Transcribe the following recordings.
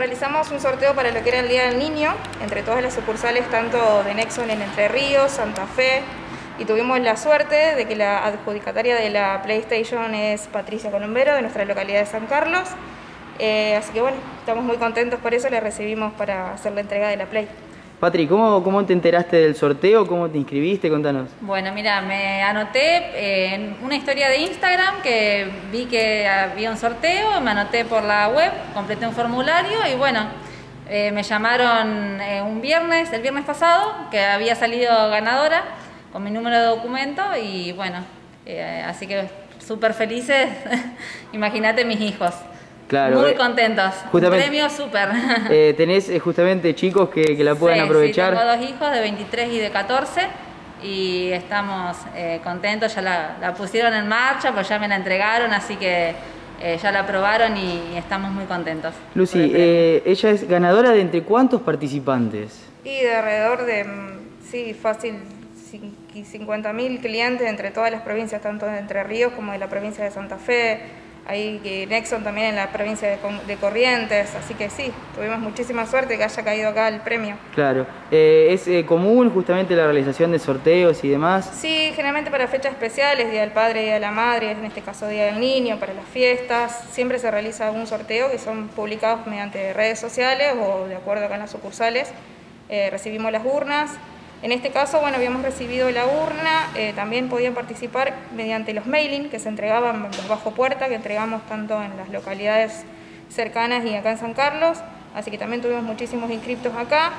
realizamos un sorteo para lo que era el Día del Niño, entre todas las sucursales, tanto de Nexon en Entre Ríos, Santa Fe, y tuvimos la suerte de que la adjudicataria de la PlayStation es Patricia Colombero, de nuestra localidad de San Carlos. Eh, así que bueno, estamos muy contentos por eso, le recibimos para hacer la entrega de la Play. Patri, ¿cómo, ¿cómo te enteraste del sorteo? ¿Cómo te inscribiste? Contanos. Bueno, mira, me anoté en una historia de Instagram que vi que había un sorteo, me anoté por la web, completé un formulario y bueno, eh, me llamaron eh, un viernes, el viernes pasado, que había salido ganadora con mi número de documento y bueno, eh, así que súper felices, imagínate mis hijos. Muy eh, contentos. Un premio súper. Eh, tenés eh, justamente chicos que, la puedan aprovechar. Sí, tengo dos hijos de 23 y de 14 y estamos contentos, ya la, pusieron en marcha, pues ya me la entregaron, así que ya la aprobaron y, estamos muy contentos. Lucy, ella es ganadora de entre cuántos participantes? Y de alrededor de, mm, sí, fácil 50.000 clientes entre todas las provincias, tanto de Entre Ríos como de la provincia de Santa Fe hay Nexon también en la provincia de, Corrientes, así que sí, tuvimos muchísima suerte que haya caído acá el premio. Claro, eh, ¿es eh, común justamente la realización de sorteos y demás? Sí, generalmente para fechas especiales, Día del Padre, Día de la Madre, en este caso Día del Niño, para las fiestas, siempre se realiza un sorteo que son publicados mediante redes sociales o de acuerdo con las sucursales. Eh, recibimos las urnas, en este caso, bueno, habíamos recibido la urna, eh, también podían participar mediante los mailing que se entregaban los bajo puerta, que entregamos tanto en las localidades cercanas y acá en San Carlos, así que también tuvimos muchísimos inscriptos acá.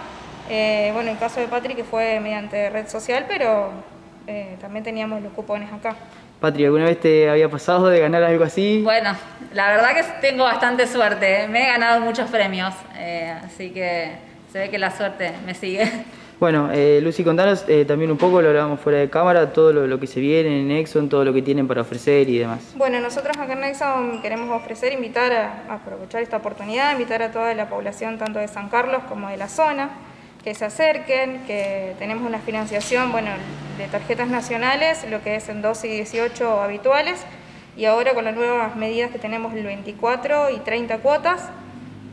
Eh, bueno, en el caso de Patri que fue mediante red social, pero eh, también teníamos los cupones acá. Patri, ¿alguna vez te había pasado de ganar algo así? Bueno, la verdad que tengo bastante suerte, me he ganado muchos premios, así que se ve que la suerte me sigue. Bueno, eh, Lucy, contanos eh, también un poco, lo hablábamos fuera de cámara, todo lo, que se viene en Nexon, todo lo que tienen para ofrecer y demás. Bueno, nosotros acá en Nexon queremos ofrecer, invitar a, aprovechar esta oportunidad, invitar a toda la población, tanto de San Carlos como de la zona, que se acerquen, que tenemos una financiación, bueno, de tarjetas nacionales, lo que es en 12 y 18 habituales, y ahora con las nuevas medidas que tenemos el 24 y 30 cuotas,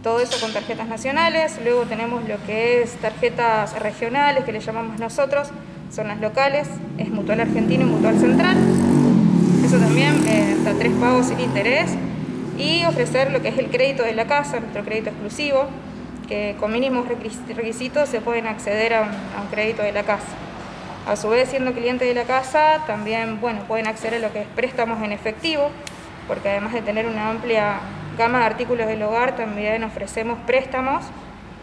todo eso con tarjetas nacionales, luego tenemos lo que es tarjetas regionales, que le llamamos nosotros, son las locales, es Mutual Argentino y Mutual Central, eso también, eh, hasta tres pagos sin interés, y ofrecer lo que es el crédito de la casa, nuestro crédito exclusivo, que con mínimos requisitos se pueden acceder a un, crédito de la casa. A su vez, siendo cliente de la casa, también bueno, pueden acceder a lo que es préstamos en efectivo, porque además de tener una amplia gama de artículos del hogar también ofrecemos préstamos,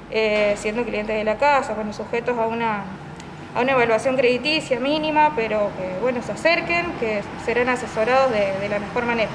eh, siendo clientes de la casa, bueno, sujetos a una, a una evaluación crediticia mínima, pero que bueno, se acerquen, que serán asesorados de la mejor manera.